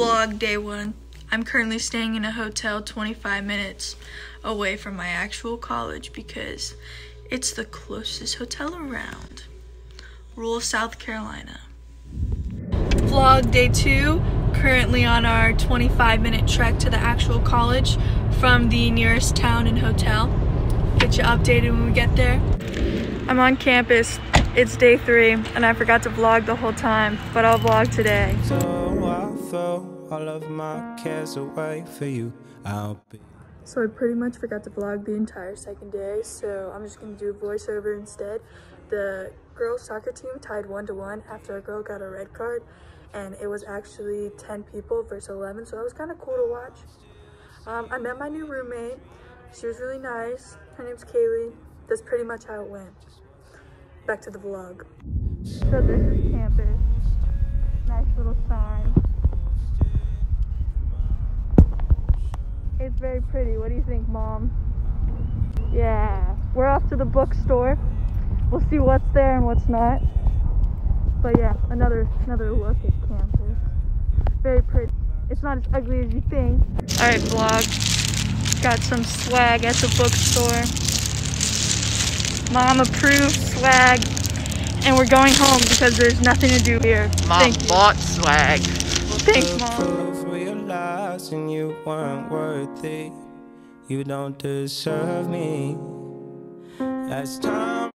Vlog day one. I'm currently staying in a hotel 25 minutes away from my actual college because it's the closest hotel around. Rural, South Carolina. Vlog day two. Currently on our 25 minute trek to the actual college from the nearest town and hotel. Get you updated when we get there. I'm on campus. It's day three, and I forgot to vlog the whole time, but I'll vlog today. So throw all of my cares away for you. I'll be. So I pretty much forgot to vlog the entire second day, so I'm just gonna do a voiceover instead. The girls soccer team tied one to one after a girl got a red card, and it was actually 10 people versus 11, so that was kind of cool to watch. Um, I met my new roommate. She was really nice. Her name's Kaylee. That's pretty much how it went. Back to the vlog. So this is campus. Nice little sign. Very pretty. What do you think, Mom? Yeah. We're off to the bookstore. We'll see what's there and what's not. But yeah, another another look at campus. Very pretty. It's not as ugly as you think. Alright, vlog. Got some swag at the bookstore. Mom approved swag. And we're going home because there's nothing to do here. Mom Thank you. bought swag. Thanks, Mom. Realizing you weren't worthy. You don't deserve me. As time